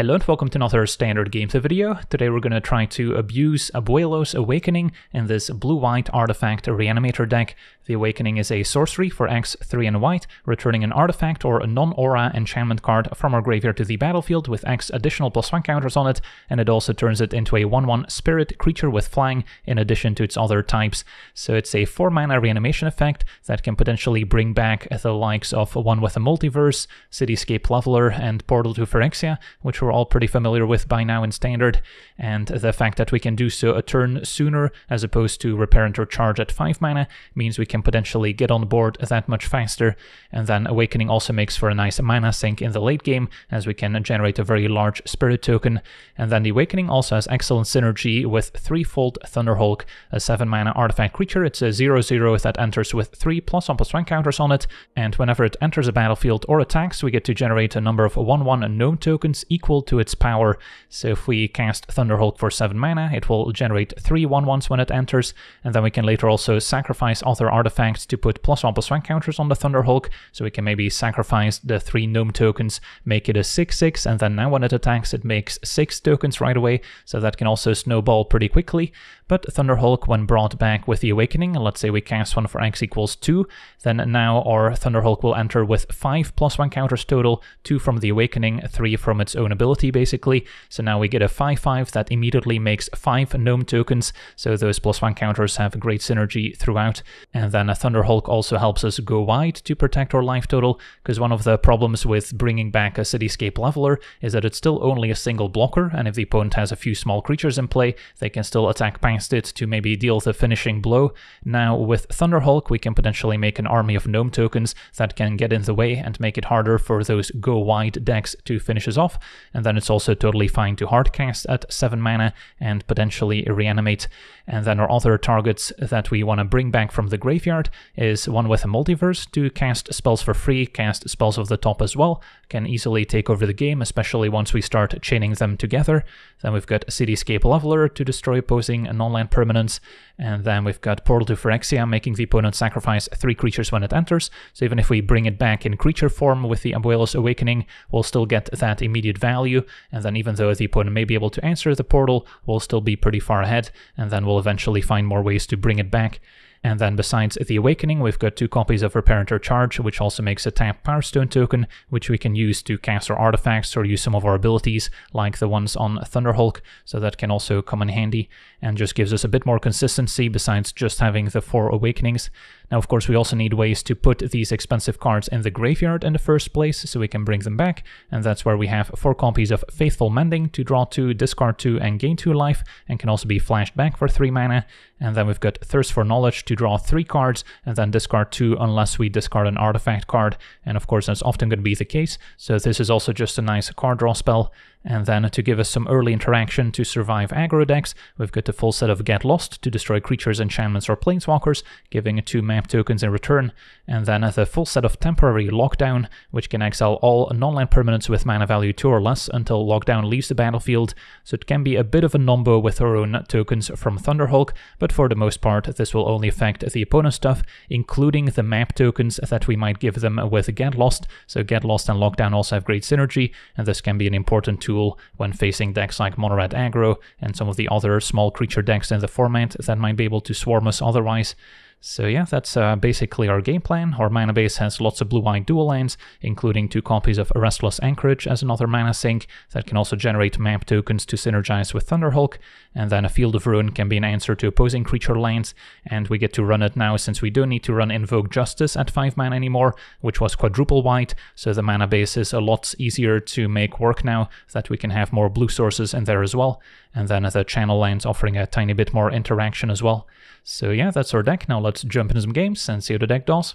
Hello and welcome to another Standard Games video. Today we're going to try to abuse Abuelo's Awakening in this blue-white artifact reanimator deck. The Awakening is a sorcery for X 3 and white, returning an artifact or a non-aura enchantment card from our graveyard to the battlefield with X additional plus 1 counters on it, and it also turns it into a 1-1 spirit creature with flying in addition to its other types. So it's a 4 mana reanimation effect that can potentially bring back the likes of One with a Multiverse, Cityscape Leveler, and Portal to Phyrexia, which we're all pretty familiar with by now in Standard, and the fact that we can do so a turn sooner as opposed to Repair and Recharge at 5 mana means we can potentially get on board that much faster, and then Awakening also makes for a nice mana sink in the late game as we can generate a very large Spirit token, and then the Awakening also has excellent synergy with Threefold Thunderhulk, a 7 mana artifact creature. It's a 0-0 that enters with 3 plus 1 plus 1 counters on it, and whenever it enters a battlefield or attacks, we get to generate a number of 1-1 gnome tokens equal to its power. So if we cast Thunderhulk for 7 mana, it will generate 3 1-1s when it enters, and then we can later also sacrifice other artifacts to put plus 1 plus 1 counters on the Thunderhulk, so we can maybe sacrifice the 3 gnome tokens, make it a 6-6, and then now when it attacks it makes 6 tokens right away, so that can also snowball pretty quickly. But Thunderhulk, when brought back with the Awakening, let's say we cast one for x equals 2, then now our Thunderhulk will enter with 5 plus 1 counters total, 2 from the Awakening, 3 from its own ability basically. So now we get a 5-5 that immediately makes 5 Gnome tokens, so those plus 1 counters have great synergy throughout. And then a Thunderhulk also helps us go wide to protect our life total, because one of the problems with bringing back a Cityscape Leveler is that it's still only a single blocker, and if the opponent has a few small creatures in play, they can still attack past it to maybe deal the finishing blow. Now with Thunderhulk we can potentially make an army of gnome tokens that can get in the way and make it harder for those go wide decks to finish us off, and then it's also totally fine to hardcast at 7 mana and potentially reanimate. And then our other targets that we want to bring back from the graveyard is one with a multiverse to cast spells for free, cast spells off the top as well, can easily take over the game, especially once we start chaining them together. Then we've got Cityscape Leveler to destroy opposing non-land permanents, and then we've got Portal to Phyrexia, making the opponent sacrifice three creatures when it enters. So even if we bring it back in creature form with the Abuelo's Awakening, we'll still get that immediate value, and then even though the opponent may be able to answer the portal, we'll still be pretty far ahead, and then we'll eventually find more ways to bring it back. And then besides the Awakening, we've got two copies of Repair and Recharge, which also makes a tap Power Stone token, which we can use to cast our artifacts or use some of our abilities, like the ones on Thunderhulk, so that can also come in handy, and just gives us a bit more consistency besides just having the four Awakenings. Now, of course, we also need ways to put these expensive cards in the graveyard in the first place, so we can bring them back, and that's where we have four copies of Faithful Mending to draw two, discard two, and gain two life, and can also be flashed back for three mana. And then we've got Thirst for Knowledge to draw three cards, and then discard two unless we discard an artifact card, and of course that's often going to be the case, so this is also just a nice card draw spell. And then to give us some early interaction to survive aggro decks, we've got the full set of Get Lost to destroy creatures, enchantments, or planeswalkers, giving two map tokens in return. And then the full set of Temporary Lockdown, which can exile all non-land permanents with mana value 2 or less until Lockdown leaves the battlefield. So it can be a bit of a numbo with our own tokens from Thunderhulk, but for the most part this will only affect the opponent's stuff, including the map tokens that we might give them with Get Lost. So Get Lost and Lockdown also have great synergy, and this can be an important tool tool when facing decks like Mono Red Aggro and some of the other small creature decks in the format that might be able to swarm us otherwise. So yeah, that's uh, basically our game plan. Our mana base has lots of blue-white dual lands, including two copies of Restless Anchorage as another mana sink that can also generate map tokens to synergize with Thunderhulk, and then a Field of Ruin can be an answer to opposing creature lands, and we get to run it now since we don't need to run Invoke Justice at 5 mana anymore, which was quadruple white, so the mana base is a lot easier to make work now that we can have more blue sources in there as well, and then the channel lands offering a tiny bit more interaction as well. So yeah, that's our deck. Now let's jump into some games and see how the deck does.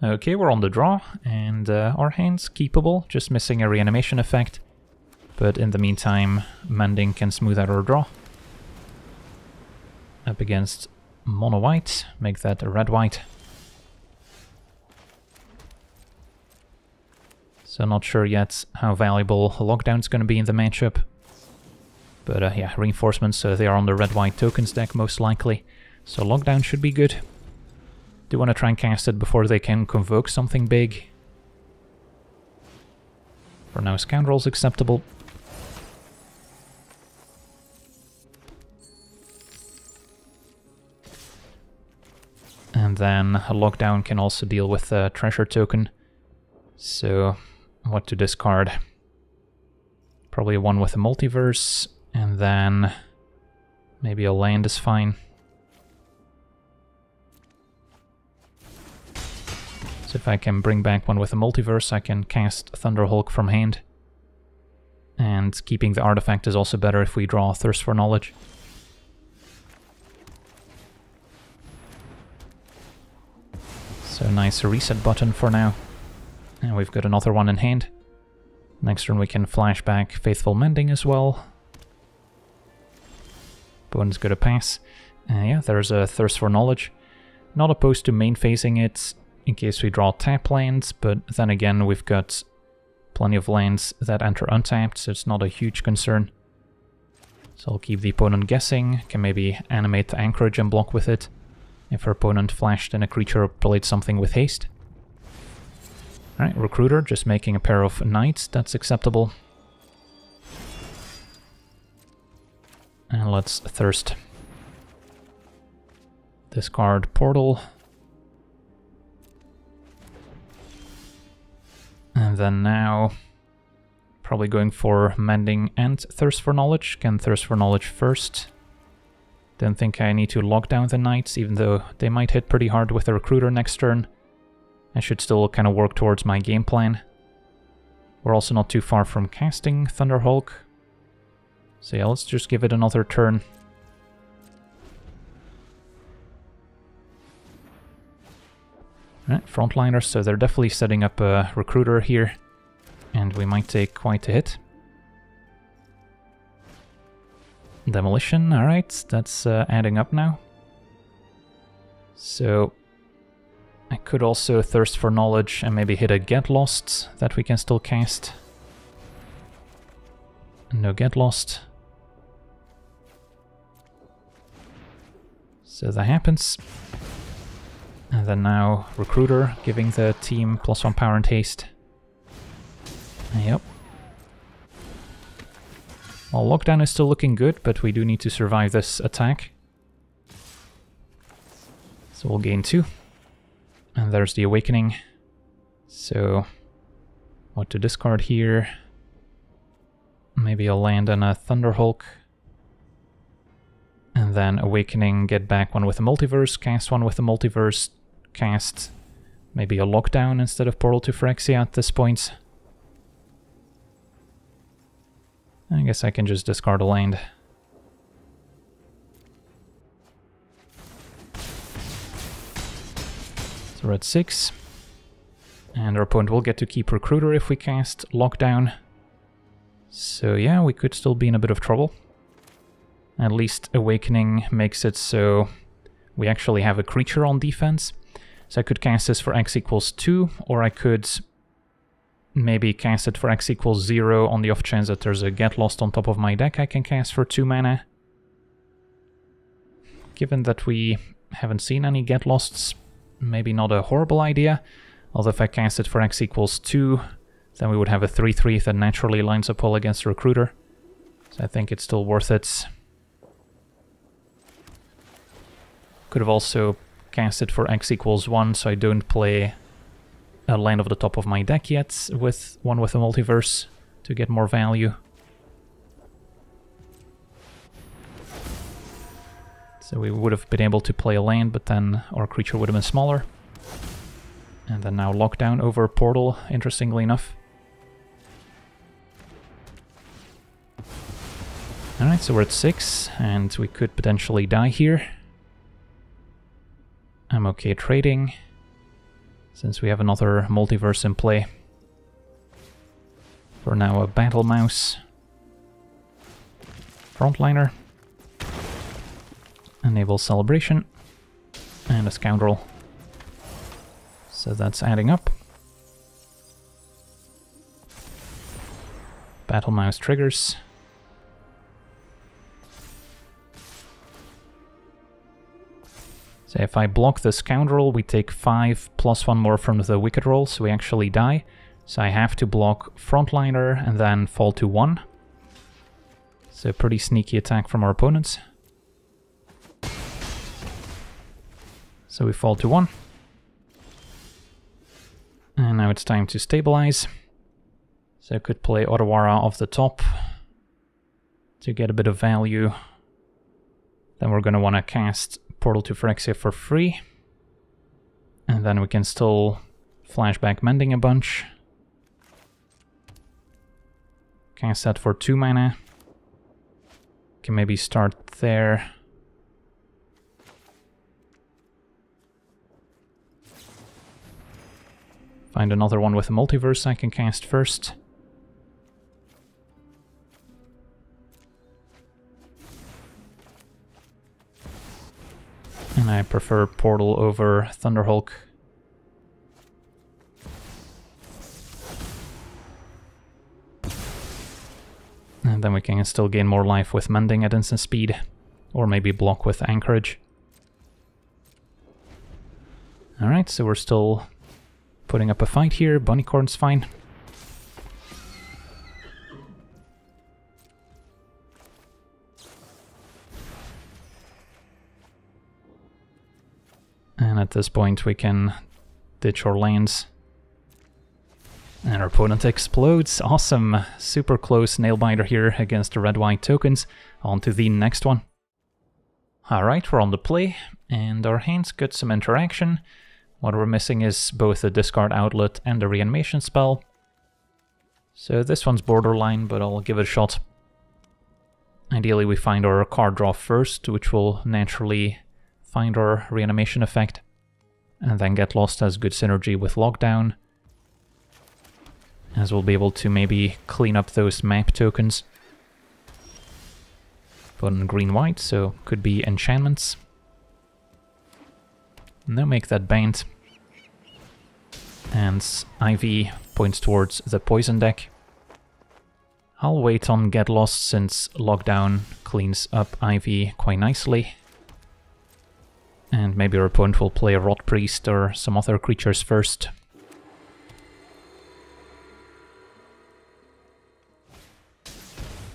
Okay, we're on the draw, and uh, our hand's keepable, just missing a reanimation effect. But in the meantime, Mending can smooth out our draw. Up against mono white, make that a red white. So not sure yet how valuable Lockdown's going to be in the matchup. But uh, yeah, reinforcements, uh, they are on the red-white tokens deck most likely. So lockdown should be good. Do want to try and cast it before they can convoke something big. For now, Scoundrel's acceptable. And then lockdown can also deal with the treasure token. So, what to discard? Probably one with a multiverse, and then maybe a land is fine. So if I can bring back one with a multiverse, I can cast Thunderhulk from hand. And keeping the artifact is also better if we draw Thirst for Knowledge. So nice reset button for now. And we've got another one in hand. Next turn we can flash back Faithful Mending as well. Opponent's got a pass. Uh, yeah, there's a Thirst for Knowledge. Not opposed to main phasing it in case we draw tap lands, but then again we've got plenty of lands that enter untapped, so it's not a huge concern. So I'll keep the opponent guessing, can maybe animate the Anchorage and block with it if her opponent flashed in a creature played something with haste. Alright, Recruiter, just making a pair of knights, that's acceptable. And let's Thirst. Discard Portal. And then now, probably going for Mending and Thirst for Knowledge. Can Thirst for Knowledge first. Don't think I need to lock down the knights, even though they might hit pretty hard with the recruiter next turn. I should still kind of work towards my game plan. We're also not too far from casting Thunderhulk. So yeah, let's just give it another turn. Right, frontliners, so they're definitely setting up a recruiter here. And we might take quite a hit. Demolition, alright, that's uh, adding up now. So I could also Thirst for Knowledge and maybe hit a Get Lost that we can still cast. No Get Lost. So that happens. And then now Recruiter giving the team plus one power and haste. Yep, well, lockdown is still looking good, but we do need to survive this attack. So we'll gain two. And there's the awakening. So, what to discard here? Maybe a land and a Thunderhulk. Then awakening, get back one with a multiverse, cast one with a multiverse, cast maybe a lockdown instead of Portal to Phyrexia at this point. I guess I can just discard a land. So we're at 6. And our opponent will get to keep Recruiter if we cast Lockdown. So yeah, we could still be in a bit of trouble. At least Awakening makes it so we actually have a creature on defense. So I could cast this for x equals 2, or I could maybe cast it for x equals 0 on the off chance that there's a get lost on top of my deck I can cast for 2 mana. Given that we haven't seen any get losts, maybe not a horrible idea. Although if I cast it for x equals 2, then we would have a 3-3 that naturally lines up well against the Recruiter. So I think it's still worth it. Could have also cast it for x equals 1 so I don't play a land off the top of my deck yet with one with a multiverse to get more value. So we would have been able to play a land, but then our creature would have been smaller. And then now lockdown over portal, interestingly enough. Alright, so we're at 6, and we could potentially die here. I'm okay trading since we have another multiverse in play. For now, a Battle Mouse, Frontliner, Enable Celebration, and a Scoundrel. So that's adding up. Battle Mouse triggers. So if I block the Scoundrel, we take 5 plus 1 more from the Wicked Role, so we actually die. So I have to block Frontliner and then fall to 1. So pretty sneaky attack from our opponents. So we fall to 1. And now it's time to stabilize. So I could play Otawara off the top to get a bit of value. Then we're going to want to cast Portal to Phyrexia for free. And then we can still flashback Mending a bunch. Cast that for 2 mana. Can maybe start there. Find another one with a multiverse I can cast first. And I prefer Portal over Thunderhulk. And then we can still gain more life with Mending at instant speed. Or maybe block with Anchorage. Alright, so we're still putting up a fight here. Bunnycorn's fine. And at this point we can ditch our lands. And our opponent explodes. Awesome. Super close Nailbiter here against the red-white tokens. On to the next one. Alright, we're on the play, and our hands got some interaction. What we're missing is both the discard outlet and the reanimation spell. So this one's borderline, but I'll give it a shot. Ideally we find our card draw first, which will naturally find our reanimation effect, and then get lost as good synergy with lockdown, as we'll be able to maybe clean up those map tokens. Put green-white, so could be enchantments. Now make that Bant. And Ivy points towards the poison deck. I'll wait on Get Lost since Lockdown cleans up Ivy quite nicely. And maybe our opponent will play a Rot Priest or some other creatures first.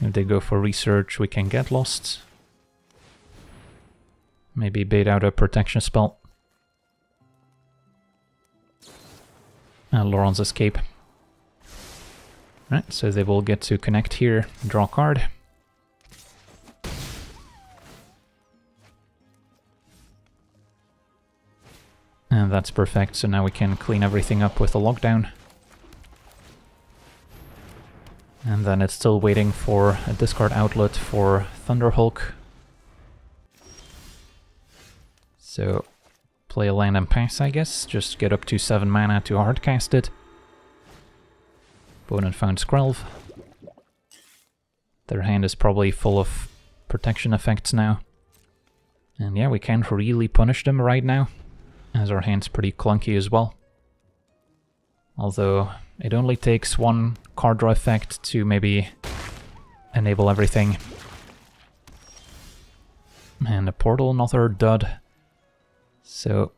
If they go for research, we can get lost. Maybe bait out a protection spell. Uh, Loran's Escape. Right, so they will get to connect here, draw card. And that's perfect, so now we can clean everything up with a lockdown. And then it's still waiting for a discard outlet for Thunderhulk. So, play a land and pass, I guess. Just get up to 7 mana to hardcast it. Opponent found Skrelv. Their hand is probably full of protection effects now. And yeah, we can't really punish them right now as our hand's pretty clunky as well. Although it only takes one card draw effect to maybe enable everything. And a portal, another dud. So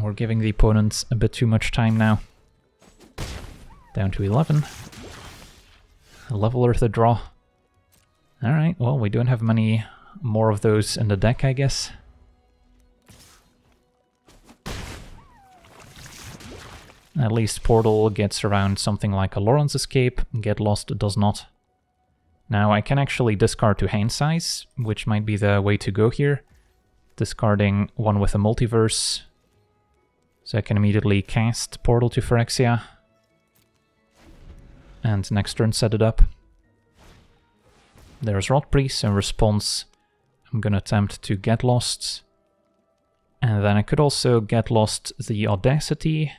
we're giving the opponents a bit too much time now. Down to 11. A leveler to draw. Alright, well we don't have many more of those in the deck, I guess. At least Portal gets around something like a Loran's Escape, Get Lost does not. Now I can actually discard to hand size, which might be the way to go here. Discarding one with a multiverse. So I can immediately cast Portal to Phyrexia. And next turn set it up. There's Rot Priest, in response I'm gonna attempt to get lost. And then I could also get lost the Audacity,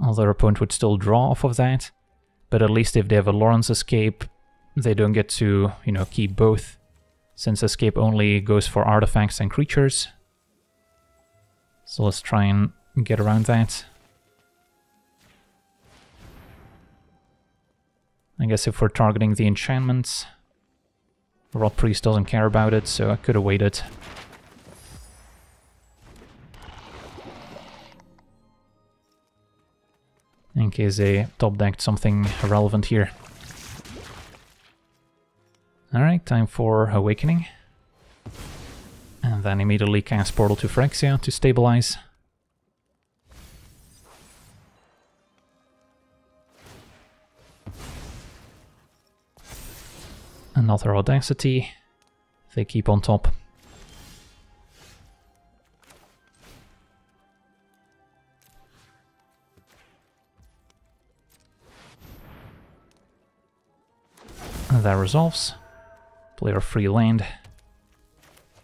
Although opponent would still draw off of that. But at least if they have a Loran's Escape, they don't get to, you know, keep both. Since Escape only goes for artifacts and creatures. So let's try and get around that. I guess if we're targeting the enchantments, Rot Priest doesn't care about it, so I could have waited. In case they top decked something relevant here. Alright, time for Awakening. And then immediately cast Portal to Phyrexia to stabilize. Another Audacity. They keep on top. That resolves. Player free land.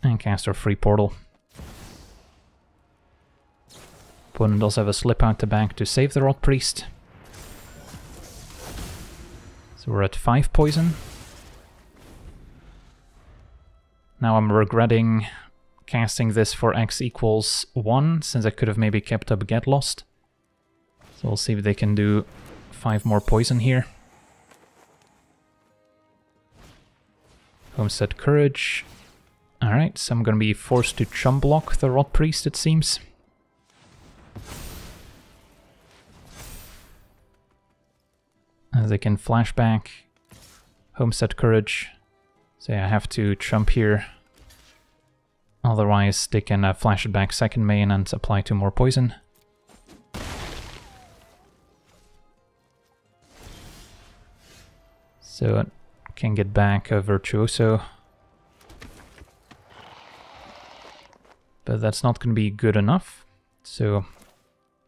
And cast our free portal. Opponent does have a slip out the back to save the Rot Priest. So we're at 5 poison. Now I'm regretting casting this for x equals 1, since I could have maybe kept up Get Lost. So we'll see if they can do 5 more poison here. Homestead Courage. Alright, so I'm gonna be forced to chum block the Rot Priest, it seems. As they can flashback. Homestead Courage. So yeah, I have to jump here. Otherwise, they can uh, flash it back second main and apply two more poison. So can get back a Virtuoso. But that's not going to be good enough. So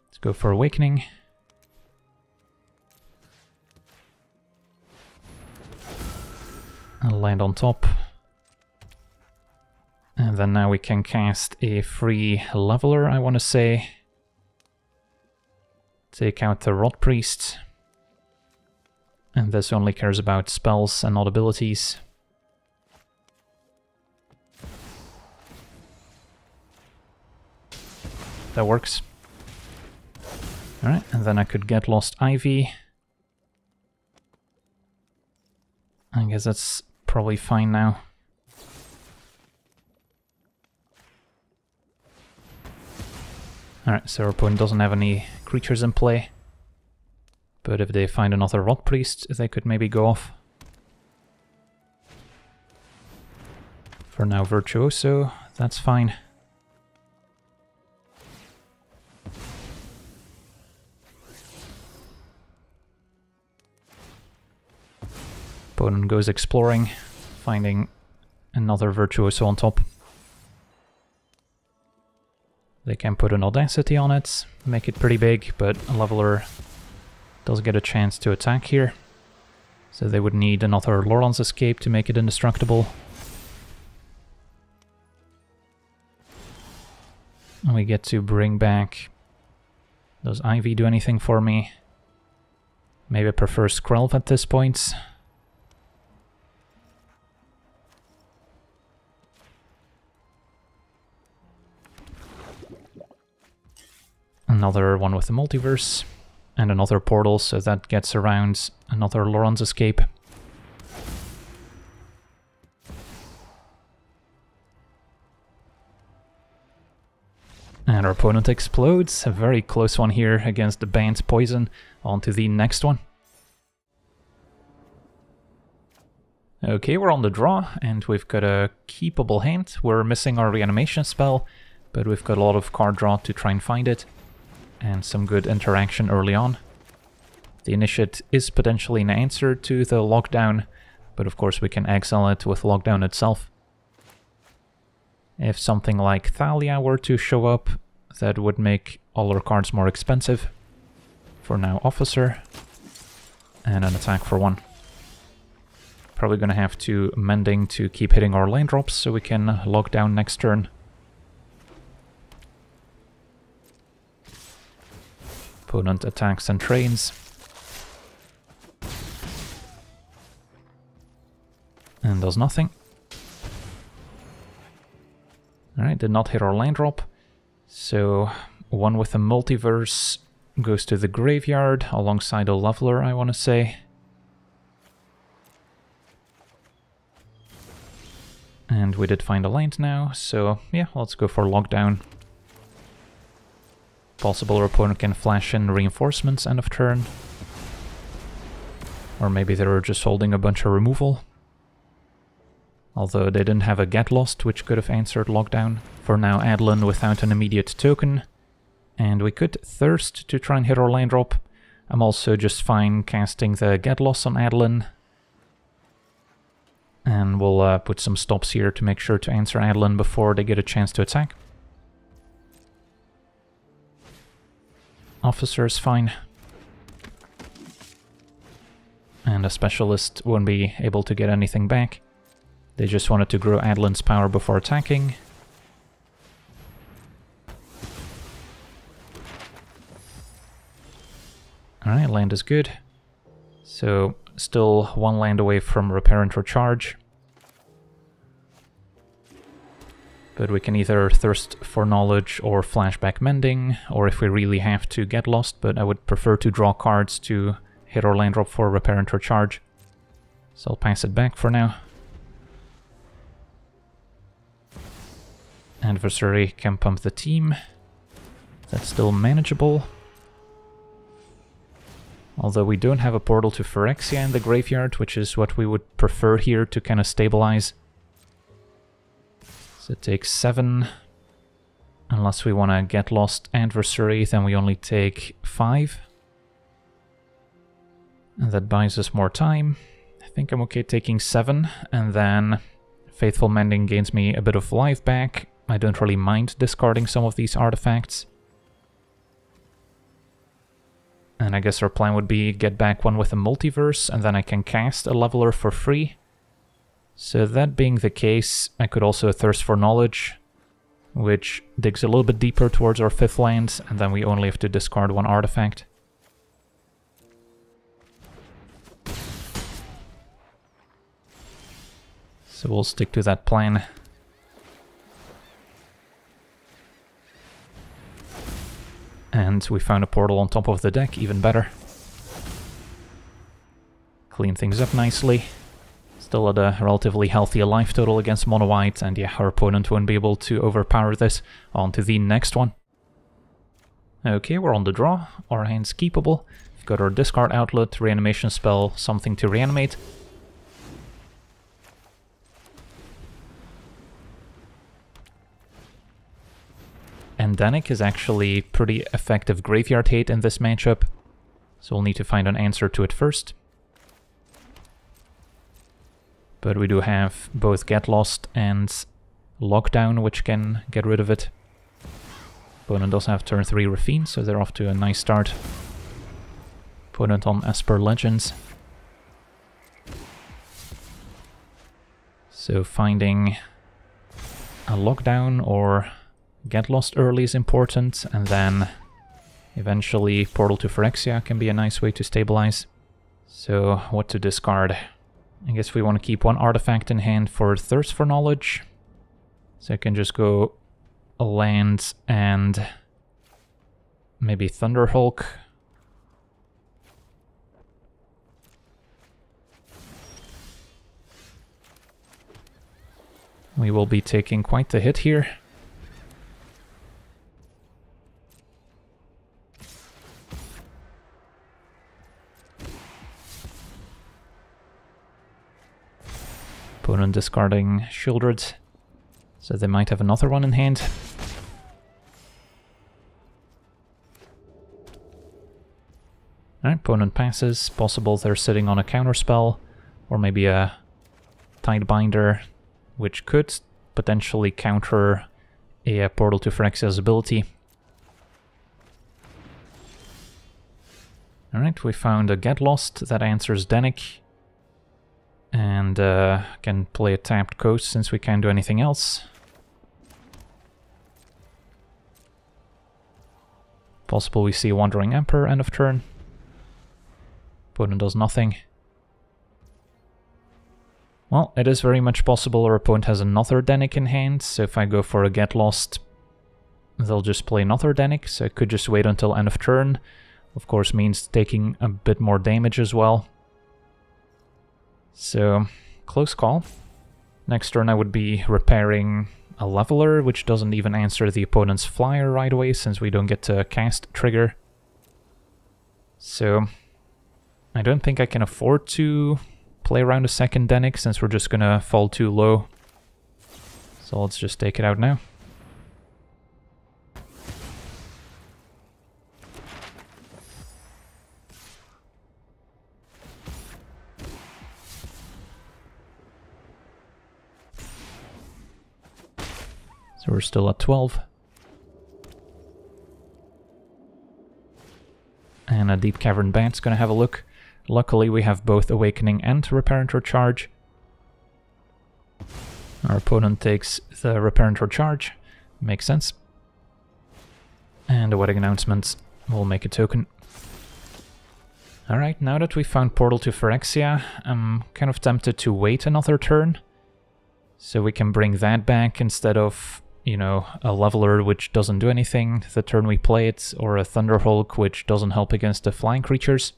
let's go for Awakening. And land on top. And then now we can cast a free leveler, I want to say. Take out the Rot Priest. And this only cares about spells and not abilities. That works. Alright, and then I could get Lost Ivy. I guess that's probably fine now. Alright, so our opponent doesn't have any creatures in play. But if they find another Rot Priest, they could maybe go off. For now, Virtuoso, that's fine. Opponent goes exploring, finding another Virtuoso on top. They can put an Audacity on it, make it pretty big, but a leveler does get a chance to attack here. So they would need another Loran's Escape to make it indestructible. And we get to bring back... Does Ivy do anything for me? Maybe I prefer Skrelv at this point. Another one with the multiverse and another portal, so that gets around another Loran's escape. And our opponent explodes, a very close one here against the Bant Poison. On to the next one. Okay, we're on the draw, and we've got a keepable hand. We're missing our reanimation spell, but we've got a lot of card draw to try and find it and some good interaction early on. The Initiate is potentially an answer to the lockdown, but of course we can exile it with lockdown itself. If something like Thalia were to show up, that would make all our cards more expensive. For now, Officer, and an attack for one. Probably gonna have to Mending to keep hitting our lane drops so we can lock down next turn. Opponent attacks and trains. And does nothing. Alright, did not hit our land drop. So one with a multiverse goes to the graveyard alongside a leveler, I want to say. And we did find a land now, so yeah, let's go for lockdown. Possible our opponent can flash in reinforcements end of turn. Or maybe they were just holding a bunch of removal. Although they didn't have a Get Lost, which could have answered Lockdown. For now, Adeline without an immediate token. And we could Thirst to try and hit our land drop. I'm also just fine casting the Get Lost on Adeline. And we'll uh, put some stops here to make sure to answer Adeline before they get a chance to attack. Officer is fine and a specialist won't be able to get anything back. They just wanted to grow Adeline's power before attacking. Alright, land is good. So, still one land away from repair and recharge. But we can either thirst for knowledge or flashback mending, or if we really have to get lost, but I would prefer to draw cards to hit our land drop for repair and recharge. So I'll pass it back for now. Adversary can pump the team. That's still manageable. Although we don't have a portal to Phyrexia in the graveyard, which is what we would prefer here to kind of stabilize. So it takes 7. Unless we want to get lost adversary, then we only take 5. And that buys us more time. I think I'm okay taking 7, and then Faithful Mending gains me a bit of life back. I don't really mind discarding some of these artifacts. And I guess our plan would be get back one with a multiverse, and then I can cast a leveler for free. So that being the case, I could also Thirst for Knowledge, which digs a little bit deeper towards our fifth land, and then we only have to discard one artifact. So we'll stick to that plan. And we found a portal on top of the deck, even better. Clean things up nicely. Still at a relatively healthy life total against mono white, and yeah, her opponent won't be able to overpower this. On to the next one. Okay, we're on the draw. Our hand's keepable. We've got our discard outlet, reanimation spell, something to reanimate. And Dennick is actually pretty effective graveyard hate in this matchup, so we'll need to find an answer to it first. But we do have both Get Lost and Lockdown, which can get rid of it. Opponent does have turn 3 Raffine, so they're off to a nice start. Opponent on Esper Legends. So finding a Lockdown or Get lost early is important, and then eventually Portal to Phyrexia can be a nice way to stabilize. So, what to discard? I guess we want to keep one artifact in hand for Thirst for Knowledge. So I can just go land and maybe Thunderhulk. We will be taking quite the hit here. Opponent discarding Sheoldred, so they might have another one in hand. Right, opponent passes, possible they're sitting on a counter spell, or maybe a Tidebinder, which could potentially counter a Portal to Phyrexia's ability. Alright, we found a Get Lost that answers Dennick, and uh, can play a tapped coast since we can't do anything else. Possible we see Wandering Emperor end of turn. Opponent does nothing. Well, it is very much possible our opponent has another Dennick in hand, so if I go for a Get Lost, they'll just play another Dennick, so I could just wait until end of turn. Of course means taking a bit more damage as well. So, close call. Next turn I would be repairing a leveler, which doesn't even answer the opponent's flyer right away, since we don't get to cast trigger. So, I don't think I can afford to play around a second Dennick, since we're just gonna fall too low. So let's just take it out now. We're still at 12. And a Deep Cavern Bat's gonna have a look. Luckily we have both Awakening and Repair and Recharge. Our opponent takes the Repair and Recharge. Makes sense. And a wedding announcements will make a token. Alright, now that we've found Portal to Phyrexia, I'm kind of tempted to wait another turn. So we can bring that back instead of you know, a leveler which doesn't do anything the turn we play it, or a Thunderhulk which doesn't help against the flying creatures.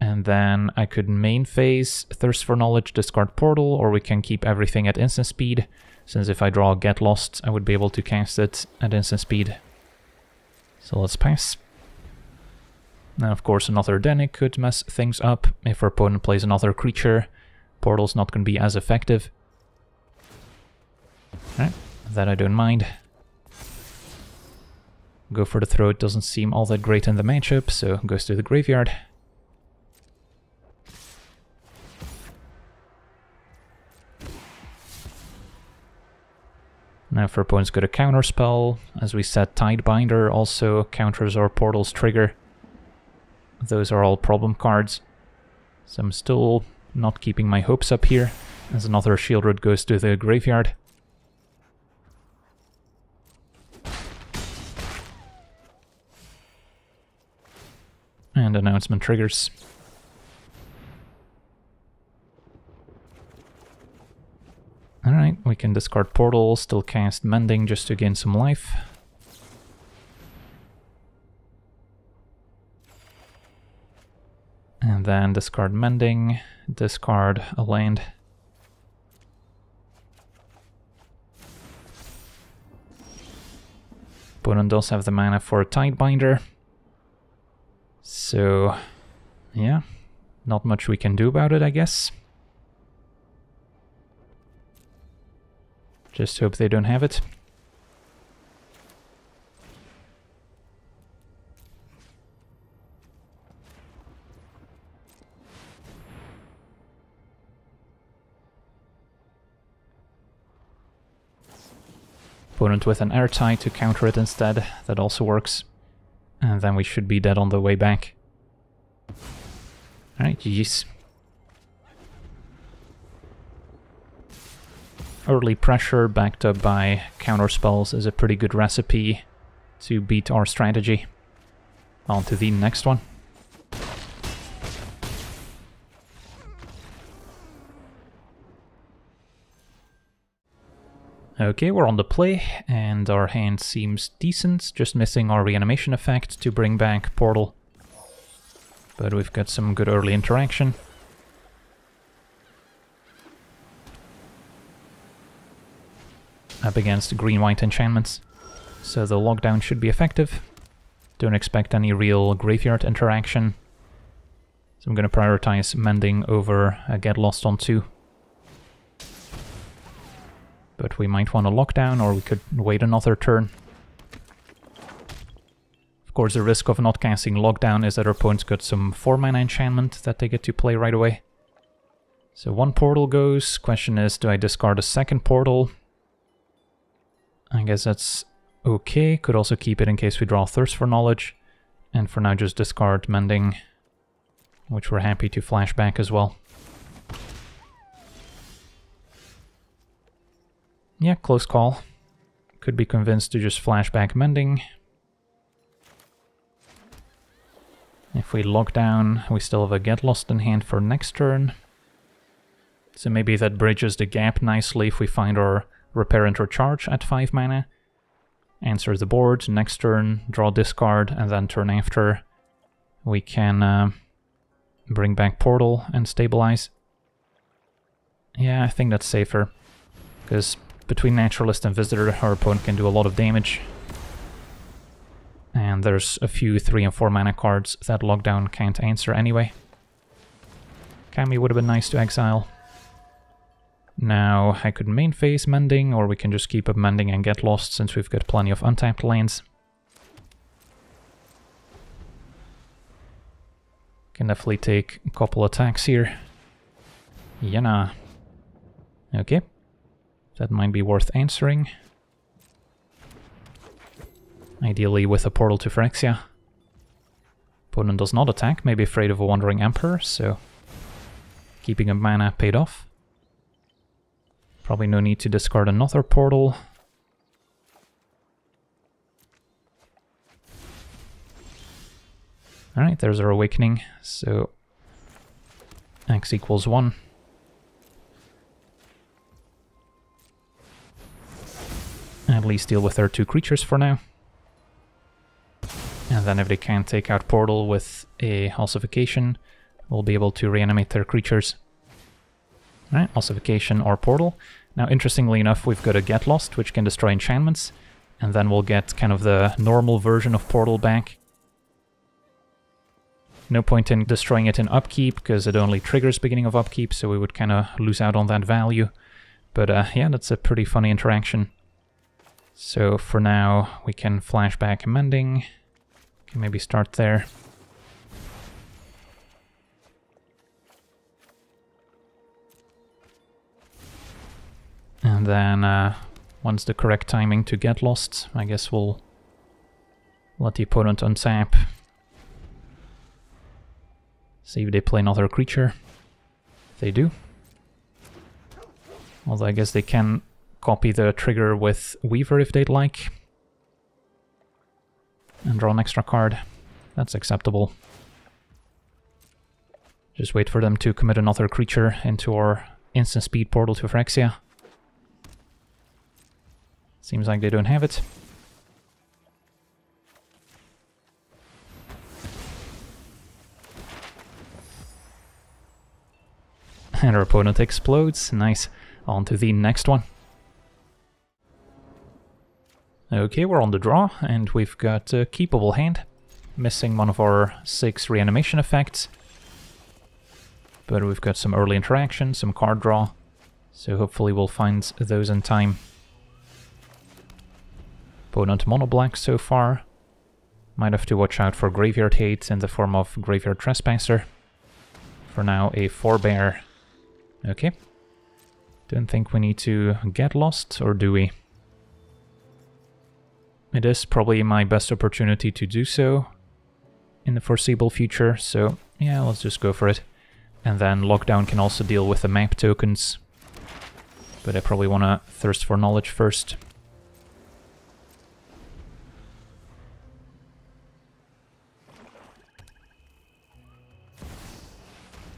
And then I could main phase Thirst for Knowledge, discard Portal, or we can keep everything at instant speed, since if I draw Get Lost, I would be able to cast it at instant speed. So let's pass. Now, of course, another Dennick could mess things up. If our opponent plays another creature, Portal's not going to be as effective. Alright, that I don't mind. Go for the throat doesn't seem all that great in the matchup, so goes to the graveyard. Now for opponents got a counter spell, as we said Tidebinder also counters our portal's trigger. Those are all problem cards. So I'm still not keeping my hopes up here, as another shield Sheoldred goes to the graveyard. And announcement triggers. Alright, we can discard Portal, still cast Mending just to gain some life. And then discard Mending, discard a land. Opponent does have the mana for a Tidebinder. So, yeah, not much we can do about it, I guess. Just hope they don't have it. Opponent with an airtight to counter it instead, that also works. And then we should be dead on the way back. Alright, GG's. Early pressure backed up by counter spells is a pretty good recipe to beat our strategy. On to the next one. Okay, we're on the play, and our hand seems decent, just missing our reanimation effect to bring back Portal. But we've got some good early interaction. Up against green-white enchantments, so the lockdown should be effective. Don't expect any real graveyard interaction. So I'm going to prioritize Mending over a Get Lost on 2. But we might want to lock down, or we could wait another turn. Of course, the risk of not casting lockdown is that our opponent's got some 4 mana enchantment that they get to play right away. So one portal goes. Question is, do I discard a second portal? I guess that's okay. Could also keep it in case we draw Thirst for Knowledge. And for now just discard Mending, which we're happy to flash back as well. Yeah, close call. Could be convinced to just flashback mending. If we lock down, we still have a get lost in hand for next turn. So maybe that bridges the gap nicely if we find our repair and recharge at 5 mana. Answer the board, next turn, draw discard, and then turn after we can uh, bring back portal and stabilize. Yeah, I think that's safer. Because between Naturalist and Visitor, our opponent can do a lot of damage. And there's a few 3 and 4 mana cards that Lockdown can't answer anyway. Kami would have been nice to exile. Now, I could main phase Mending, or we can just keep up Mending and get lost since we've got plenty of untapped lands. Can definitely take a couple attacks here. Yana. Okay. That might be worth answering. Ideally with a portal to Phyrexia. Opponent does not attack, maybe afraid of a Wandering Emperor, so keeping a mana paid off. Probably no need to discard another portal. Alright, there's our awakening, so x equals 1. Least deal with their two creatures for now. And then if they can't take out Portal with a Ossification, we'll be able to reanimate their creatures. Alright, Ossification or Portal. Now, interestingly enough, we've got a Get Lost, which can destroy enchantments, and then we'll get kind of the normal version of Portal back. No point in destroying it in upkeep, because it only triggers beginning of upkeep, so we would kind of lose out on that value. But uh, yeah, that's a pretty funny interaction. So for now, we can flashback mending. Can maybe start there. And then uh, once the correct timing to get lost, I guess we'll let the opponent untap. See if they play another creature. They do. Although I guess they can copy the trigger with Weaver if they'd like. And draw an extra card. That's acceptable. Just wait for them to commit another creature into our instant speed portal to Phyrexia. Seems like they don't have it. And our opponent explodes. Nice. On to the next one. Okay, we're on the draw, and we've got a keepable hand. Missing one of our six reanimation effects. But we've got some early interaction, some card draw, so hopefully we'll find those in time. Opponent mono black so far. Might have to watch out for graveyard hate in the form of graveyard trespasser. For now, a forebear. Okay. Don't think we need to get lost, or do we? It is probably my best opportunity to do so in the foreseeable future, so yeah, let's just go for it. And then Lockdown can also deal with the map tokens, but I probably want to thirst for knowledge first.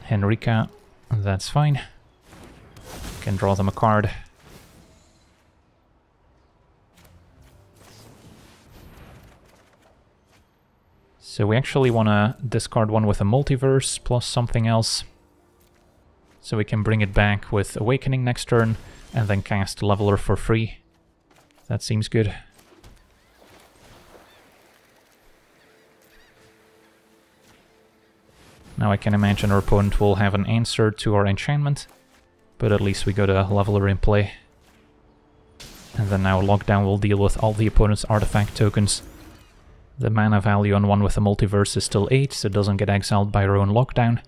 Henrika, that's fine. Can draw them a card. So we actually want to discard one with a multiverse plus something else. So we can bring it back with Awakening next turn and then cast Leveler for free. That seems good. Now I can imagine our opponent will have an answer to our enchantment, but at least we got a Leveler in play. And then now Lockdown will deal with all the opponent's artifact tokens. The mana value on one with a multiverse is still 8, so it doesn't get exiled by our own lockdown.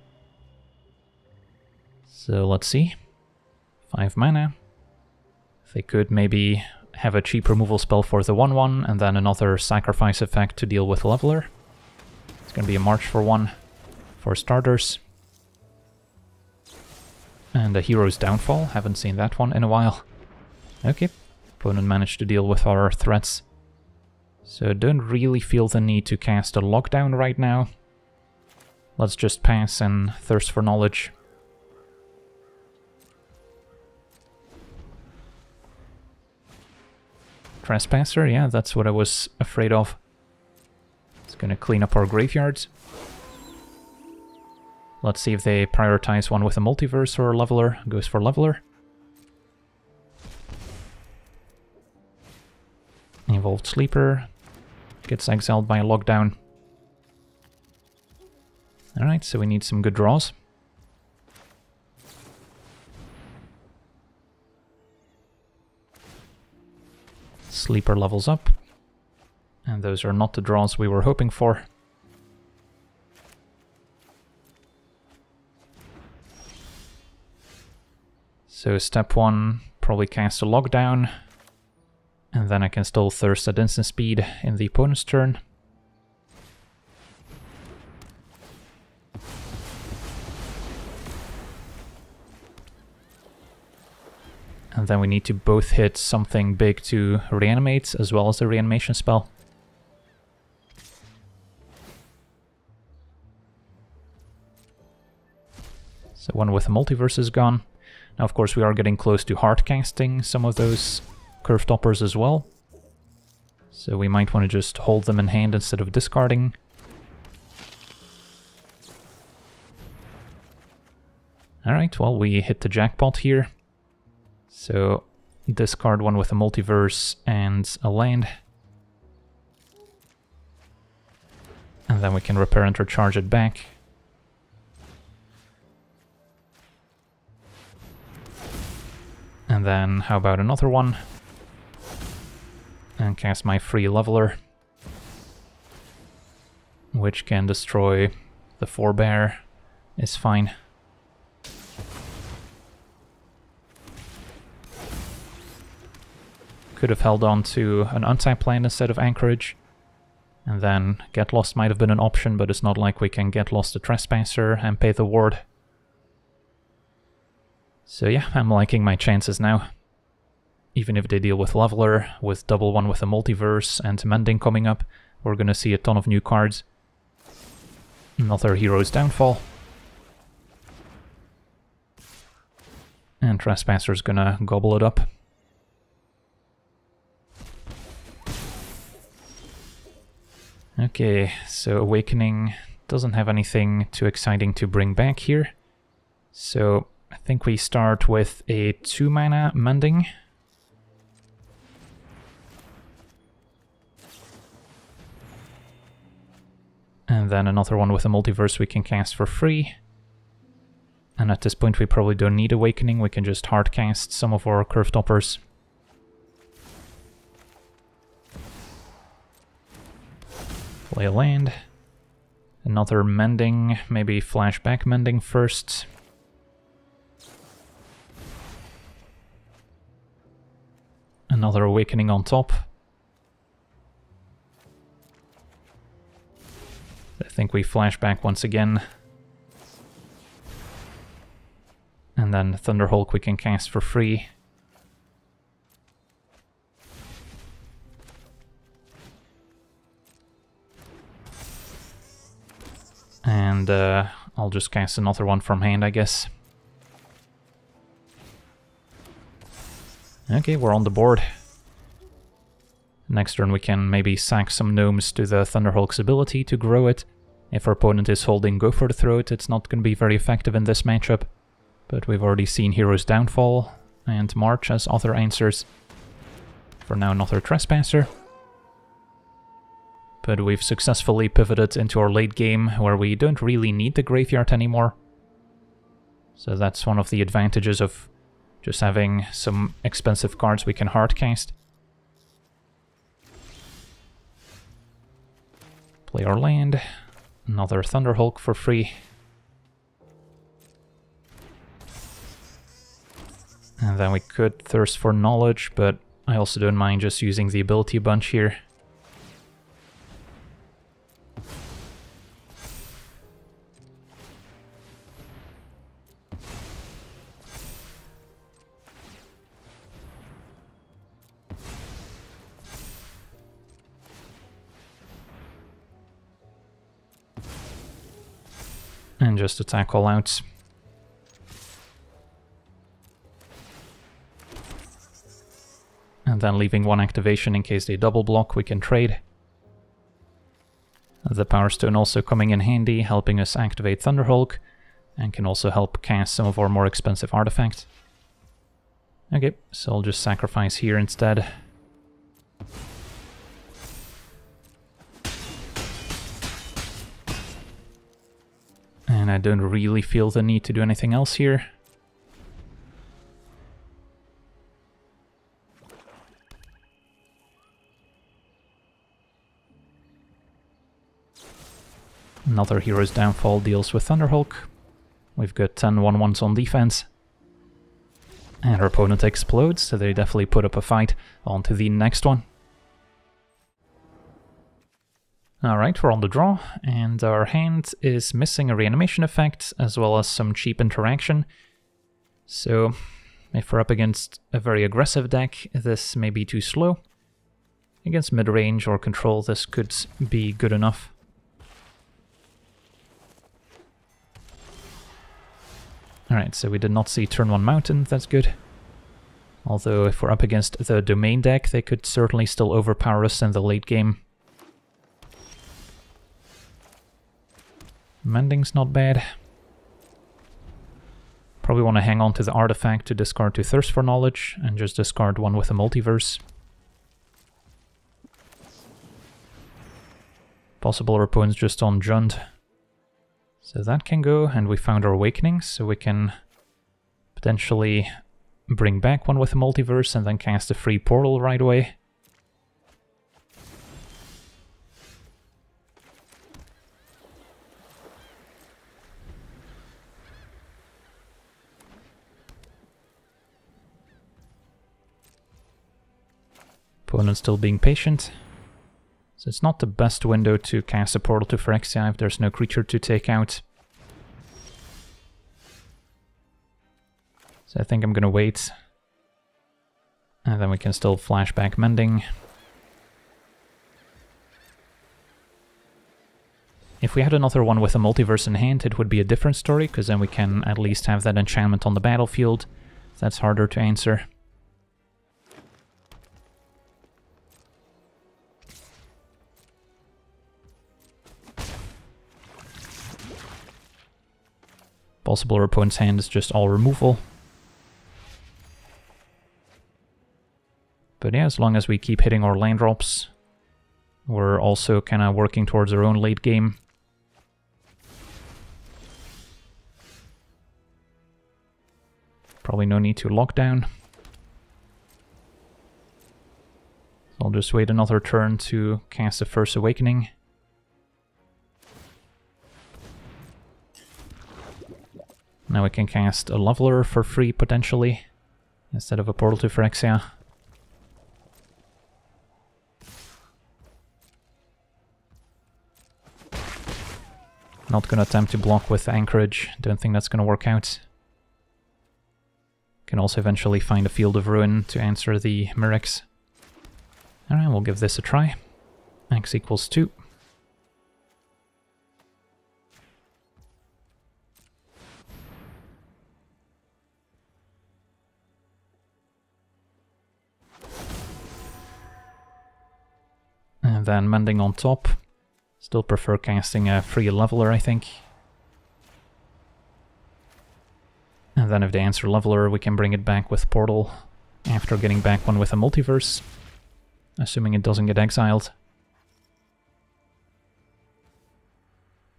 So let's see. 5 mana. They could maybe have a cheap removal spell for the 1-1 and then another sacrifice effect to deal with Leveler. It's gonna be a March for 1 for starters. And a Hero's Downfall, haven't seen that one in a while. Okay, opponent managed to deal with our threats so don't really feel the need to cast a lockdown right now. Let's just pass and thirst for knowledge. Trespasser, yeah, that's what I was afraid of. It's gonna clean up our graveyards. Let's see if they prioritize one with a multiverse or a leveler. Goes for leveler. Evolved Sleeper gets exiled by a lockdown. Alright, so we need some good draws. Sleeper levels up. And those are not the draws we were hoping for. So step one, probably cast a lockdown. And then I can still thirst at instant speed in the opponent's turn. And then we need to both hit something big to reanimate, as well as the reanimation spell. So one with multiverse is gone. Now of course we are getting close to hard casting some of those curve toppers as well. So we might want to just hold them in hand instead of discarding. Alright, well we hit the jackpot here. So discard one with a multiverse and a land. And then we can repair and recharge it back. And then how about another one? And cast my free leveler. Which can destroy the forebear. Is fine. Could have held on to an untapped land instead of Anchorage. And then Get Lost might have been an option, but it's not like we can Get Lost a Trespasser and pay the ward. So yeah, I'm liking my chances now. Even if they deal with Leveler, with double one with a Multiverse and Mending coming up, we're gonna see a ton of new cards. Another Hero's Downfall. And Trespasser's gonna gobble it up. Okay, so Awakening doesn't have anything too exciting to bring back here. So I think we start with a 2 mana Mending. And then another one with a multiverse we can cast for free. And at this point we probably don't need Awakening, we can just hard cast some of our Curve Toppers. Play a land. Another mending, maybe flashback mending first. Another awakening on top. Think we flash back once again. And then Thunderhulk we can cast for free. And uh, I'll just cast another one from hand, I guess. Okay, we're on the board. Next turn we can maybe sack some gnomes to the Thunderhulk's ability to grow it. If our opponent is holding Go for the Throat, it's not going to be very effective in this matchup. But we've already seen Hero's Downfall and March as other answers. For now, another Trespasser but we've successfully pivoted into our late game where we don't really need the graveyard anymore. So that's one of the advantages of just having some expensive cards we can hardcast. Play our land, another Thunderhulk for free. And then we could Thirst for Knowledge, but I also don't mind just using the ability bunch here. And just attack all out. And then leaving one activation in case they double block, we can trade. The Power Stone also coming in handy, helping us activate Thunderhulk, and can also help cast some of our more expensive artifacts. Okay, so I'll just sacrifice here instead. And I don't really feel the need to do anything else here. Another Hero's Downfall deals with Thunderhulk. We've got 10 1-1s on defense. And our opponent explodes, so they definitely put up a fight. On to the next one. Alright, we're on the draw, and our hand is missing a reanimation effect, as well as some cheap interaction. So, if we're up against a very aggressive deck, this may be too slow. Against mid-range or control, this could be good enough. Alright, so we did not see turn 1 mountain, that's good. Although if we're up against the domain deck, they could certainly still overpower us in the late game. Mending's not bad. Probably want to hang on to the artifact to discard to Thirst for Knowledge, and just discard one with a multiverse. Possible our opponent's just on Jund. So that can go, and we found our Awakenings, so we can potentially bring back one with a multiverse and then cast a free portal right away. Opponent still being patient. So it's not the best window to cast a portal to Phyrexia if there's no creature to take out. So I think I'm gonna wait. And then we can still flashback mending. If we had another one with a multiverse in hand, it would be a different story, because then we can at least have that enchantment on the battlefield. That's harder to answer. Possible opponent's hand is just all removal. But yeah, as long as we keep hitting our land drops, we're also kind of working towards our own late game. Probably no need to lock down. I'll just wait another turn to cast the first awakening. Now we can cast a Leveler for free, potentially, instead of a Portal to Phyrexia. Not gonna attempt to block with Anchorage, don't think that's gonna work out. Can also eventually find a Field of Ruin to answer the Mirrex. Alright, we'll give this a try. X equals 2. And then mending on top. Still prefer casting a free leveler, I think. And then if they answer leveler, we can bring it back with portal after getting back one with a multiverse. Assuming it doesn't get exiled.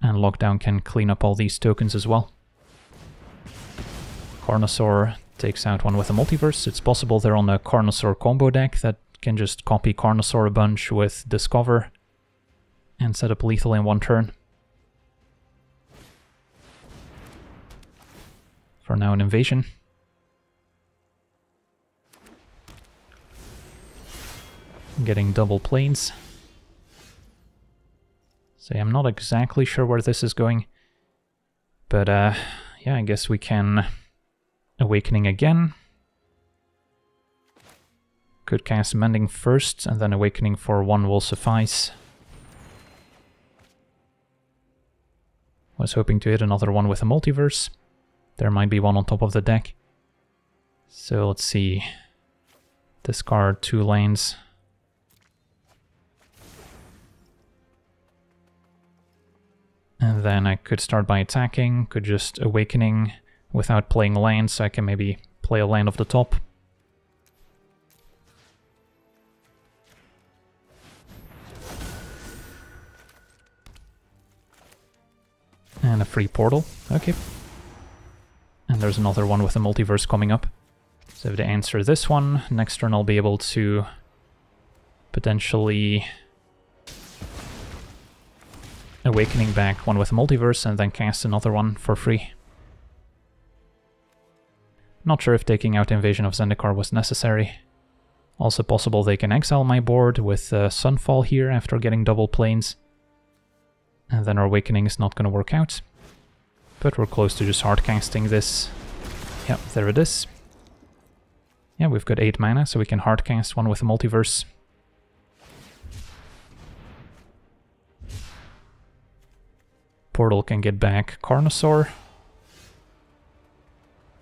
And lockdown can clean up all these tokens as well. Carnosaur takes out one with a multiverse. It's possible they're on a Carnosaur combo deck that can just copy Carnosaur a bunch with Discover and set up lethal in one turn. For now, an invasion. Getting double planes. So I'm not exactly sure where this is going. But uh, yeah, I guess we can Awakening again. Could cast Mending first, and then Awakening for one will suffice. Was hoping to hit another one with a multiverse. There might be one on top of the deck. So let's see. Discard two lanes. And then I could start by attacking, could just Awakening without playing lands, so I can maybe play a land off the top. And a free portal. Okay. And there's another one with a multiverse coming up. So if they answer this one, next turn I'll be able to potentially awakening back one with a multiverse and then cast another one for free. Not sure if taking out Invasion of Zendikar was necessary. Also possible they can exile my board with uh, Sunfall here after getting double planes. And then our Awakening is not going to work out. But we're close to just hardcasting this. Yep, there it is. Yeah, we've got 8 mana, so we can hardcast one with a multiverse. Portal can get back Carnosaur.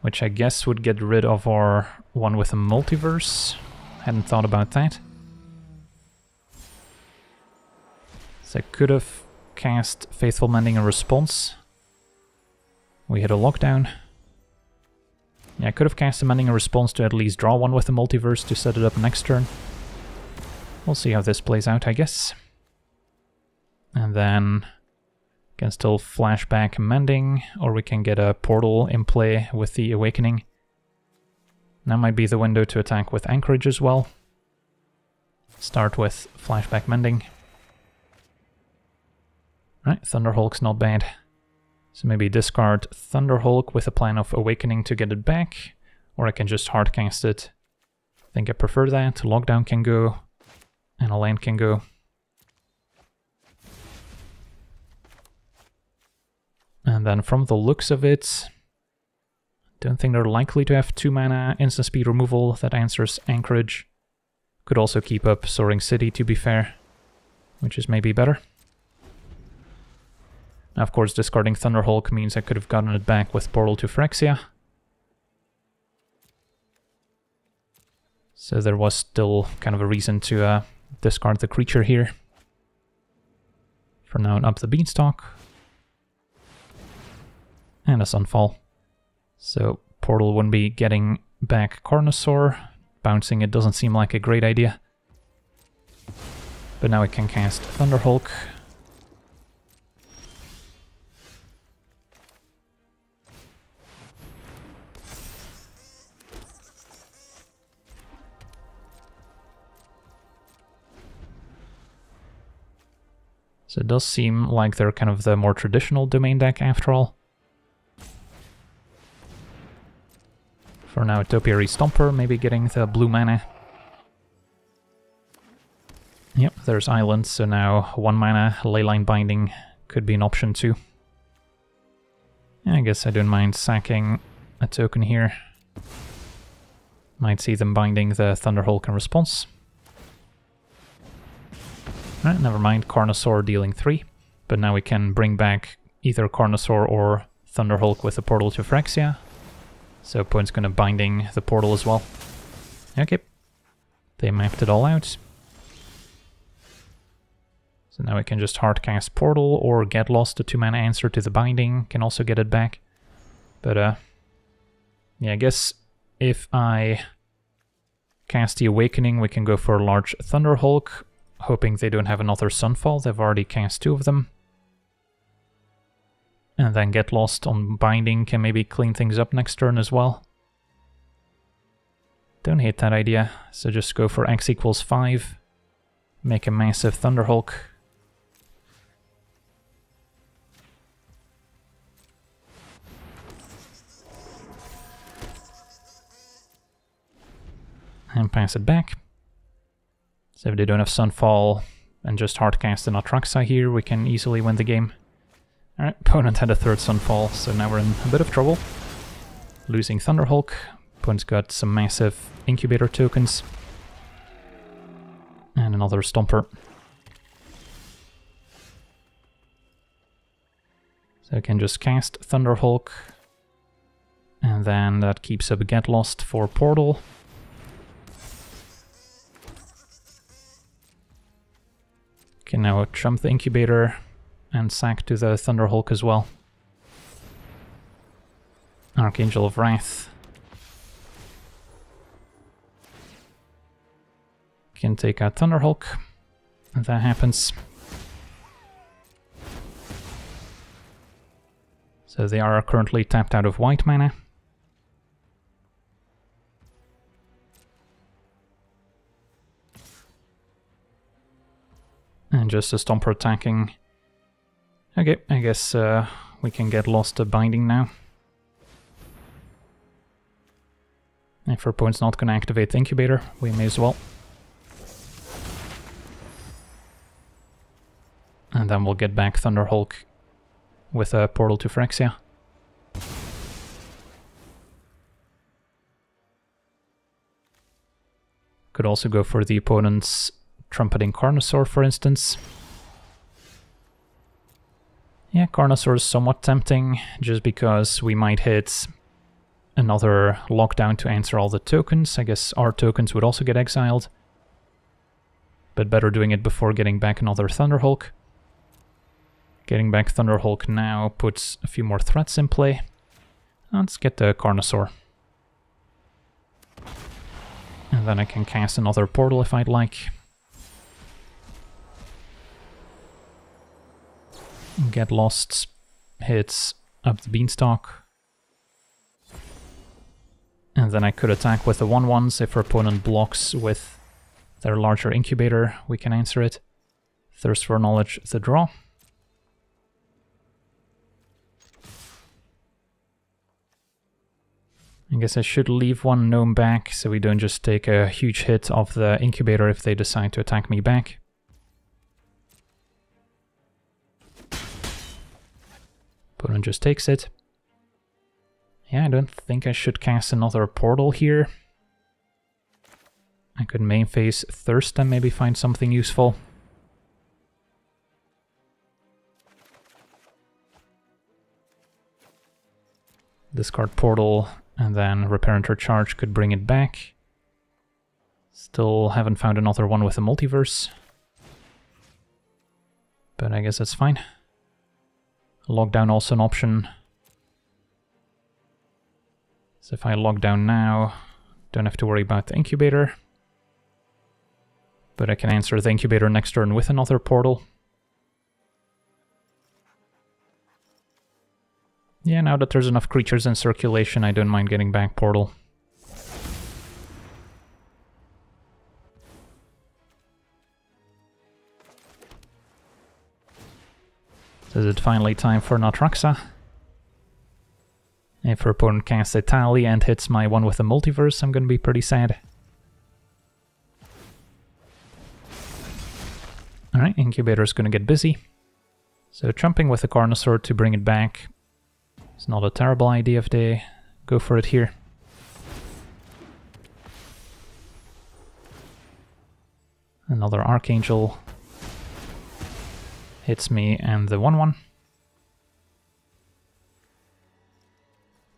Which I guess would get rid of our one with a multiverse. Hadn't thought about that. So I could have cast Faithful Mending in response. We hit a lockdown. Yeah, I could have cast a Mending in response to at least draw one with the multiverse to set it up next turn. We'll see how this plays out, I guess. And then can still flashback Mending, or we can get a portal in play with the Awakening. That might be the window to attack with Anchorage as well. Start with flashback Mending. Right, Thunderhulk's not bad. So maybe discard Thunderhulk with a plan of Awakening to get it back, or I can just hardcast it. I think I prefer that. Lockdown can go, and a land can go. And then from the looks of it, don't think they're likely to have 2 mana instant speed removal that answers Anchorage. Could also keep up Soaring City to be fair, which is maybe better. Now, of course, discarding Thunderhulk means I could have gotten it back with Portal to Phyrexia. So there was still kind of a reason to uh, discard the creature here. For now, up the Beanstalk. And a Sunfall. So Portal wouldn't be getting back Carnosaur. Bouncing it doesn't seem like a great idea. But now I can cast Thunderhulk So it does seem like they're kind of the more traditional domain deck after all. For now, Topiary Stomper, maybe getting the blue mana. Yep, there's islands, so now one mana Leyline Binding could be an option too. I guess I don't mind sacking a token here. Might see them binding the Thunderhulk in response. Right, never mind, Carnosaur dealing 3. But now we can bring back either Carnosaur or Thunderhulk with a portal to Phyrexia. So opponent's gonna binding the portal as well. Okay. They mapped it all out. So now we can just hardcast Portal or get lost the 2 mana answer to the binding, can also get it back. But uh yeah, I guess if I cast the Awakening we can go for a large Thunderhulk hoping they don't have another Sunfall, they've already cast two of them. And then get lost on Binding can maybe clean things up next turn as well. Don't hate that idea, so just go for x equals 5, make a massive Thunderhulk. And pass it back. So if they don't have Sunfall and just Hardcast and Atraxa here, we can easily win the game. Alright, opponent had a third Sunfall, so now we're in a bit of trouble. Losing Thunderhulk. Opponent's got some massive Incubator tokens. And another Stomper. So I can just cast Thunderhulk. And then that keeps up Get Lost for Portal. Can now jump the incubator and sack to the Thunderhulk as well. Archangel of Wrath. Can take out Thunderhulk. And that happens. So they are currently tapped out of white mana. And just a Stomper attacking. Okay, I guess uh, we can get lost to Binding now. If our opponent's not going to activate the Incubator, we may as well. And then we'll get back Thunderhulk with a portal to Phyrexia. Could also go for the opponent's Trumpeting Carnosaur, for instance. Yeah, Carnosaur is somewhat tempting, just because we might hit another lockdown to answer all the tokens. I guess our tokens would also get exiled. But better doing it before getting back another Thunderhulk. Getting back Thunderhulk now puts a few more threats in play. Let's get the Carnosaur. And then I can cast another portal if I'd like. Get lost hits up the beanstalk. And then I could attack with the 1-1s if our opponent blocks with their larger incubator, we can answer it. Thirst for Knowledge, the draw. I guess I should leave one gnome back so we don't just take a huge hit of the incubator if they decide to attack me back. Opponent just takes it. Yeah, I don't think I should cast another portal here. I could main phase Thirst and maybe find something useful. Discard portal and then Repair and Recharge could bring it back. Still haven't found another one with a multiverse. But I guess that's fine. Lockdown also an option. So if I lock down now, don't have to worry about the incubator. But I can answer the incubator next turn with another portal. Yeah, now that there's enough creatures in circulation, I don't mind getting back Portal. Is it finally time for an Atraxa? If her opponent casts a tally and hits my one with the multiverse, I'm gonna be pretty sad. Alright, Incubator's gonna get busy. So jumping with the Carnosaur to bring it back it's not a terrible idea if they go for it here. Another Archangel hits me and the 1-1.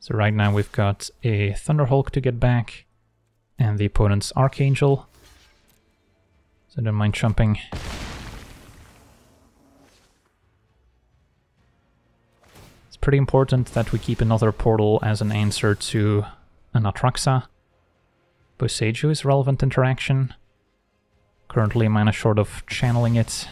So right now we've got a Thunderhulk to get back and the opponent's Archangel. So don't mind jumping It's pretty important that we keep another portal as an answer to an Atraxa. Boseiju is relevant interaction. Currently mana short of channeling it.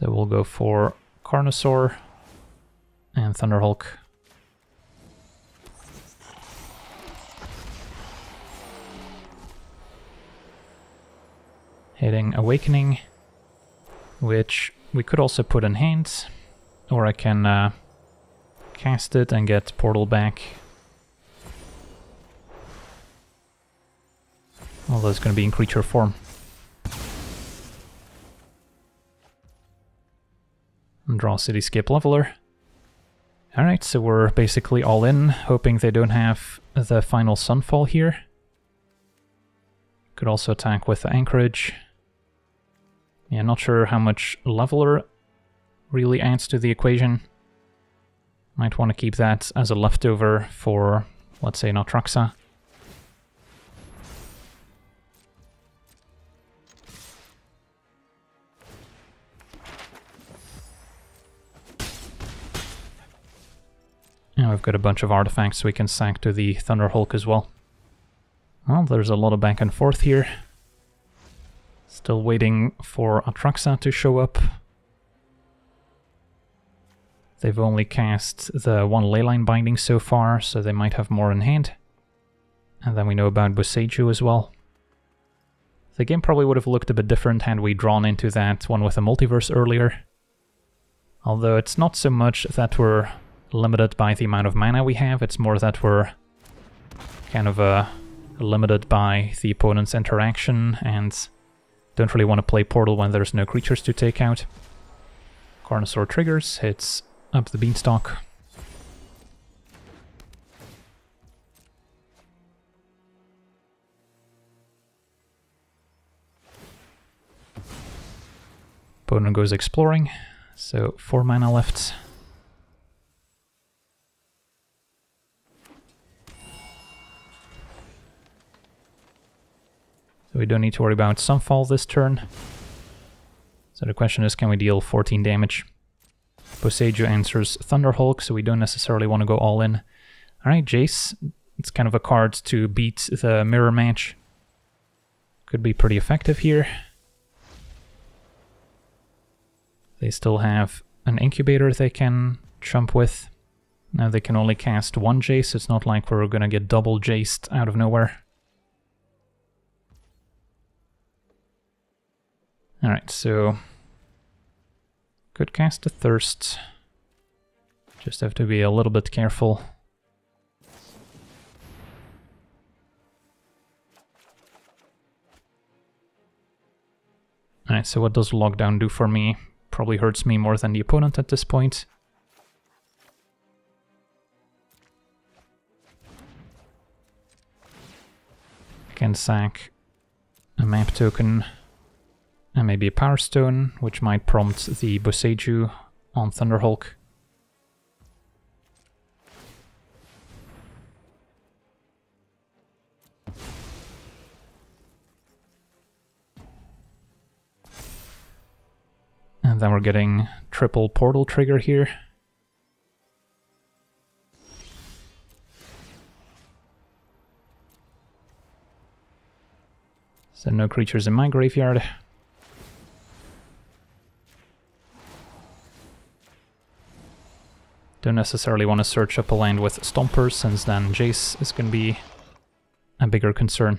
So we'll go for Carnosaur and Thunderhulk. hitting Awakening, which we could also put in hands, or I can uh, cast it and get Portal back. Although it's going to be in creature form. And draw Cityscape Leveler. Alright, so we're basically all in, hoping they don't have the final Sunfall here. Could also attack with the Anchorage. Yeah, not sure how much Leveler really adds to the equation. Might want to keep that as a leftover for, let's say, an Atraxa. Now we've got a bunch of artifacts we can sack to the Thunderhulk as well. Well, there's a lot of back and forth here. Still waiting for Atraxa to show up. They've only cast the one leyline binding so far, so they might have more in hand. And then we know about Boseiju as well. The game probably would have looked a bit different had we drawn into that one with a multiverse earlier. Although it's not so much that we're limited by the amount of mana we have, it's more that we're kind of uh, limited by the opponent's interaction and don't really want to play Portal when there's no creatures to take out. Carnosaur triggers, hits up the beanstalk. Opponent goes exploring, so 4 mana left. So we don't need to worry about Sunfall this turn. So the question is, can we deal 14 damage? Boseiju answers Thunderhulk, so we don't necessarily want to go all in. Alright, Jace. It's kind of a card to beat the mirror match. Could be pretty effective here. They still have an incubator they can jump with. Now they can only cast one Jace, it's not like we're gonna get double Jaced out of nowhere. Alright, so... Could cast a Thirst. Just have to be a little bit careful. Alright, so what does Lockdown do for me? Probably hurts me more than the opponent at this point. Can sack a map token and maybe a Power Stone, which might prompt the Boseiju on Thunderhulk. And then we're getting triple portal trigger here. So no creatures in my graveyard. Don't necessarily want to search up a land with Stomper, since then Jace is going to be a bigger concern.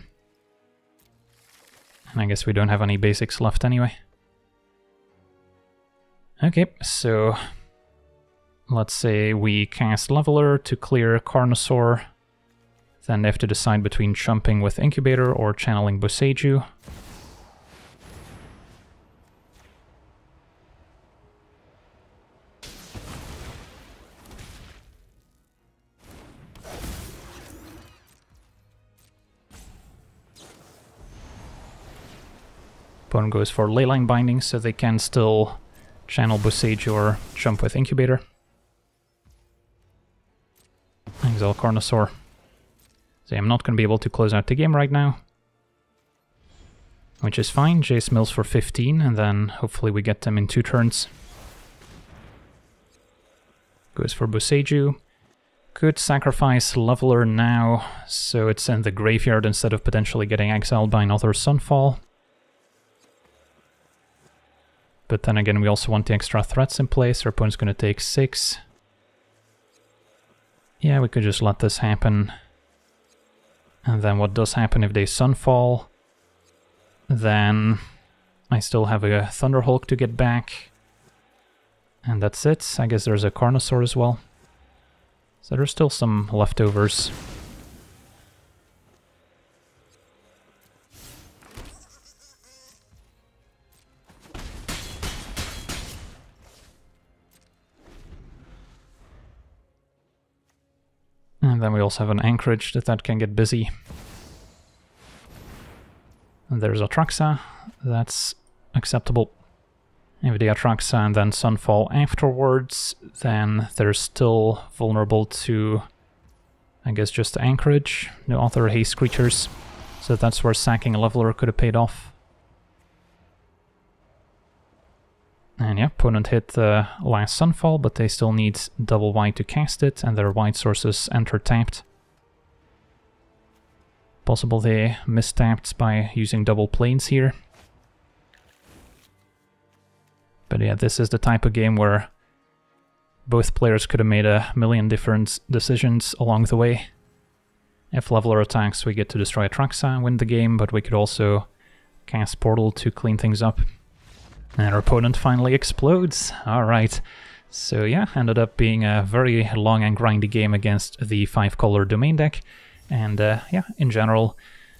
And I guess we don't have any basics left anyway. Okay, so let's say we cast Leveler to clear Carnosaur. Then they have to decide between jumping with Incubator or channeling Boseiju. Opponent goes for Leyline Binding, so they can still channel Boseiju or jump with Incubator. Exile Carnosaur. So I'm not going to be able to close out the game right now. Which is fine, Jace mills for 15, and then hopefully we get them in two turns. Goes for Boseiju. Could sacrifice Leveler now, so it's in the graveyard instead of potentially getting exiled by another Sunfall. But then again, we also want the extra threats in place. Our opponent's going to take six. Yeah, we could just let this happen. And then what does happen if they Sunfall? Then I still have a Thunderhulk to get back. And that's it. I guess there's a Carnosaur as well. So there's still some leftovers. And then we also have an anchorage that that can get busy. And there's Atraxa, that's acceptable. If the Atraxa and then Sunfall afterwards, then they're still vulnerable to, I guess, just anchorage, no other haste creatures. So that's where sacking a leveler could have paid off. And yeah, opponent hit the last Sunfall, but they still need double white to cast it, and their white sources enter tapped. Possible they mistapped by using double planes here. But yeah, this is the type of game where both players could have made a million different decisions along the way. If Leveler attacks, we get to destroy Atraxa and win the game, but we could also cast Portal to clean things up. And our opponent finally explodes. Alright. So yeah, ended up being a very long and grindy game against the 5-color domain deck. And uh, yeah, in general,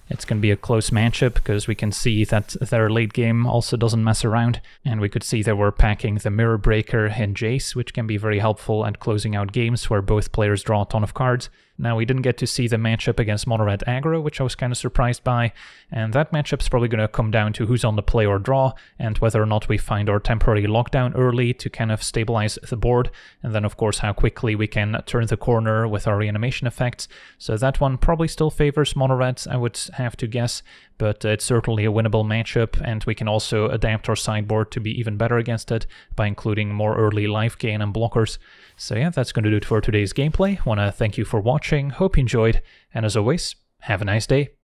it's going to be a close matchup because we can see that their late game also doesn't mess around. And we could see they were packing the Mirror Breaker and Jace, which can be very helpful at closing out games where both players draw a ton of cards. Now, we didn't get to see the matchup against Mono Red Aggro, which I was kind of surprised by, and that matchup's probably going to come down to who's on the play or draw, and whether or not we find our temporary lockdown early to kind of stabilize the board, and then of course how quickly we can turn the corner with our reanimation effects. So that one probably still favors Mono Reds, I would have to guess, but it's certainly a winnable matchup, and we can also adapt our sideboard to be even better against it by including more early life gain and blockers. So yeah, that's going to do it for today's gameplay. Want to thank you for watching, hope you enjoyed, and as always, have a nice day.